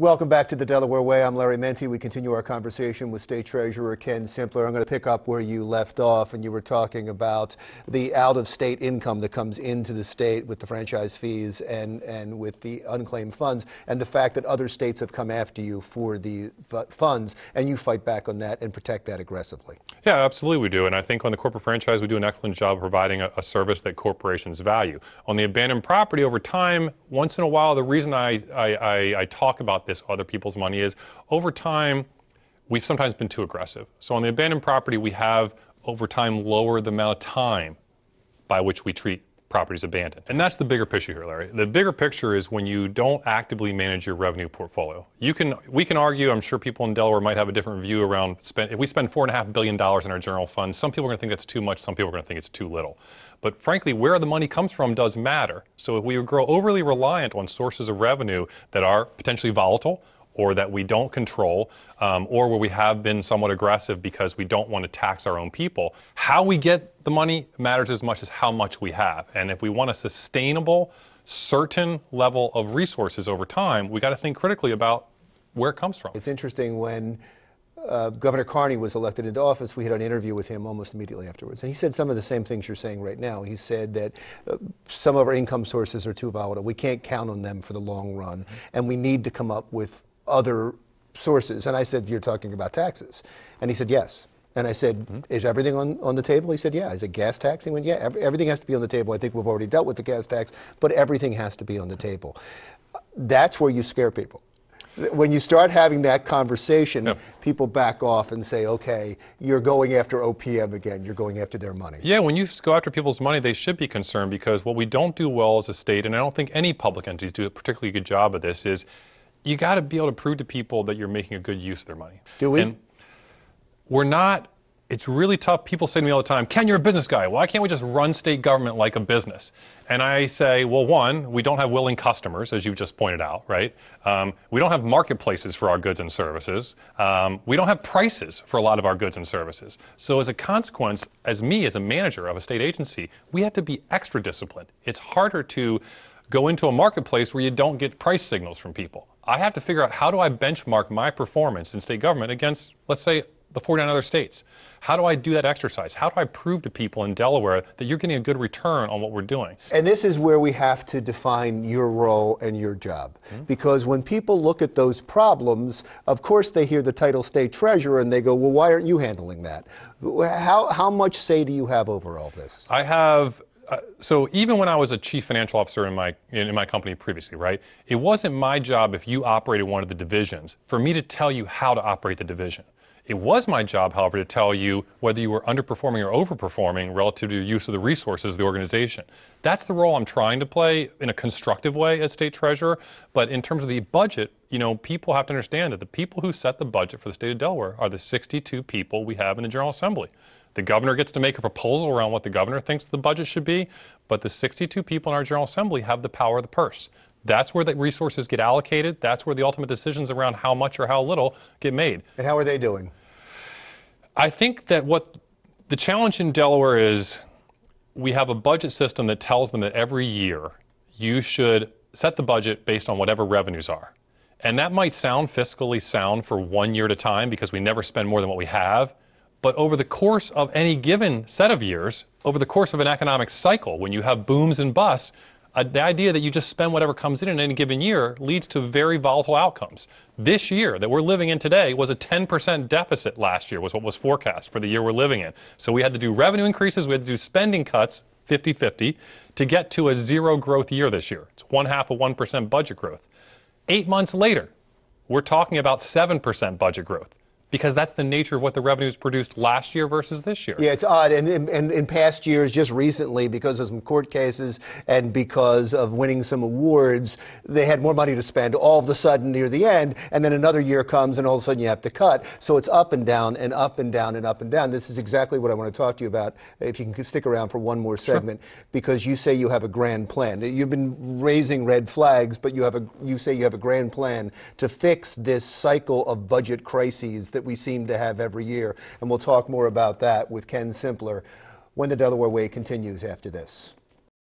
Welcome back to the Delaware Way. I'm Larry Mendte. We continue our conversation with State Treasurer Ken Simpler. I'm going to pick up where you left off, and you were talking about the out of state income that comes into the state with the franchise fees and, and with the unclaimed funds, and the fact that other states have come after you for the funds, and you fight back on that and protect that aggressively. Yeah, absolutely, we do. And I think on the corporate franchise, we do an excellent job providing a, a service that corporations value. On the abandoned property, over time, once in a while, the reason I, I, I, I talk about other people's money is over time, we've sometimes been too aggressive. So on the abandoned property, we have over time lowered the amount of time by which we treat properties abandoned. And that's the bigger picture here, Larry. The bigger picture is when you don't actively manage your revenue portfolio. You can, we can argue, I'm sure people in Delaware might have a different view around spend, if we spend four and a half billion dollars in our general fund, some people are gonna think that's too much, some people are gonna think it's too little. But frankly, where the money comes from does matter. So if we grow overly reliant on sources of revenue that are potentially volatile or that we don't control, um, or where we have been somewhat aggressive because we don't want to tax our own people. How we get the money matters as much as how much we have. And if we want a sustainable, certain level of resources over time, we got to think critically about where it comes from. It's interesting when uh, Governor Carney was elected into office, we had an interview with him almost immediately afterwards. And he said some of the same things you're saying right now. He said that uh, some of our income sources are too volatile. We can't count on them for the long run. And we need to come up with other sources. And I said, You're talking about taxes. And he said, Yes. And I said, mm-hmm. Is everything on, on the table? He said, Yeah. Is it gas tax? He went, Yeah, every, everything has to be on the table. I think we've already dealt with the gas tax, but everything has to be on the table. That's where you scare people. When you start having that conversation, people back off and say, okay, you're going after OPM again, you're going after their money. Yeah, when you go after people's money, they should be concerned because what we don't do well as a state, and I don't think any public entities do a particularly good job of this, is you got to be able to prove to people that you're making a good use of their money. Do we? And we're not. It's really tough. People say to me all the time, Ken, you're a business guy. Why can't we just run state government like a business? And I say, well, one, we don't have willing customers, as you've just pointed out, right? Um, we don't have marketplaces for our goods and services. Um, we don't have prices for a lot of our goods and services. So, as a consequence, as me, as a manager of a state agency, we have to be extra disciplined. It's harder to go into a marketplace where you don't get price signals from people. I have to figure out how do I benchmark my performance in state government against, let's say, the 49 other states. How do I do that exercise? How do I prove to people in Delaware that you're getting a good return on what we're doing? And this is where we have to define your role and your job. Mm-hmm. Because when people look at those problems, of course they hear the title state treasurer and they go, well, why aren't you handling that? How, how much say do you have over all this? I have uh, so even when I was a chief financial officer in my in my company previously, right, it wasn't my job if you operated one of the divisions for me to tell you how to operate the division. It was my job, however, to tell you whether you were underperforming or overperforming relative to your use of the resources of the organization. That's the role I'm trying to play in a constructive way as state treasurer. But in terms of the budget, you know, people have to understand that the people who set the budget for the state of Delaware are the 62 people we have in the General Assembly. The governor gets to make a proposal around what the governor thinks the budget should be, but the 62 people in our General Assembly have the power of the purse. That's where the resources get allocated. That's where the ultimate decisions around how much or how little get made. And how are they doing? I think that what the challenge in Delaware is we have a budget system that tells them that every year you should set the budget based on whatever revenues are. And that might sound fiscally sound for one year at a time because we never spend more than what we have. But over the course of any given set of years, over the course of an economic cycle, when you have booms and busts, uh, the idea that you just spend whatever comes in in any given year leads to very volatile outcomes. This year that we're living in today was a 10% deficit last year, was what was forecast for the year we're living in. So we had to do revenue increases, we had to do spending cuts, 50 50, to get to a zero growth year this year. It's one half of 1% budget growth. Eight months later, we're talking about 7% budget growth because that's the nature of what the revenues produced last year versus this year. Yeah, it's odd. And in past years, just recently, because of some court cases and because of winning some awards, they had more money to spend all of a sudden near the end. And then another year comes and all of a sudden you have to cut. So it's up and down and up and down and up and down. This is exactly what I want to talk to you about, if you can stick around for one more segment, sure. because you say you have a grand plan. You've been raising red flags, but you, have a, you say you have a grand plan to fix this cycle of budget crises that that we seem to have every year. And we'll talk more about that with Ken Simpler when the Delaware Way continues after this.